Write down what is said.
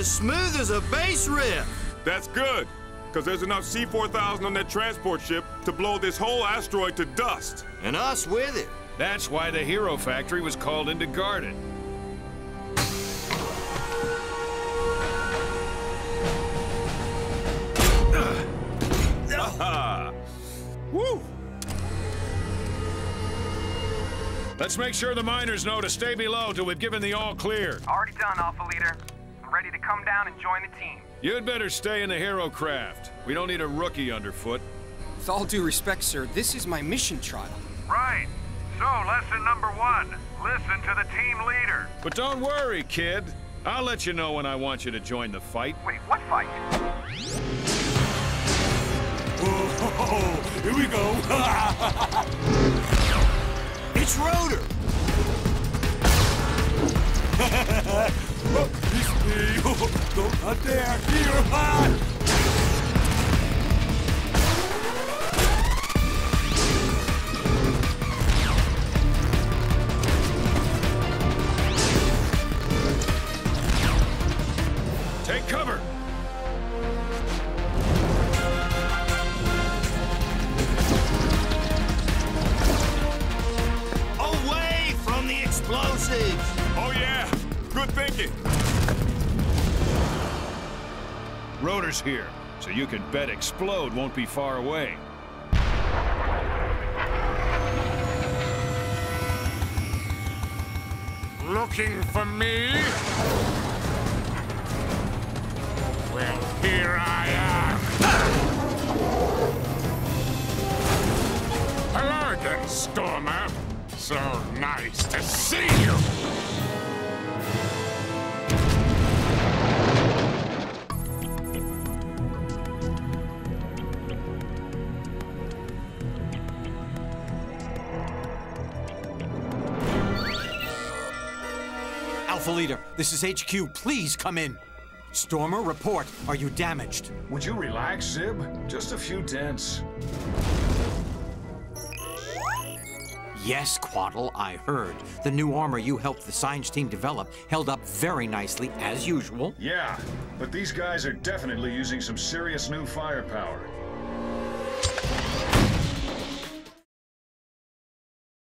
as smooth as a bass riff. That's good, because there's enough C-4000 on that transport ship to blow this whole asteroid to dust. And us with it. That's why the Hero Factory was called into guarded. Ha! Woo! Let's make sure the miners know to stay below till we've given the all clear. Already done, Alpha Leader. I'm ready to come down and join the team. You'd better stay in the hero craft. We don't need a rookie underfoot. With all due respect, sir, this is my mission trial. Right. So, lesson number one listen to the team leader. But don't worry, kid. I'll let you know when I want you to join the fight. Wait, what fight? Oh, here we go. It's Rotor. Take cover! Away from the explosives. Oh, yeah. Good thinking. Rotor's here, so you can bet XPlode won't be far away. Looking for me? Well, here I am. Hello again, Stormer. So nice to see you. Alpha Leader, this is HQ. Please come in. Stormer, report. Are you damaged? Would you relax, Zib? Just a few dents. Yes, Quaddle, I heard. The new armor you helped the science team develop held up very nicely, as usual. Yeah, but these guys are definitely using some serious new firepower.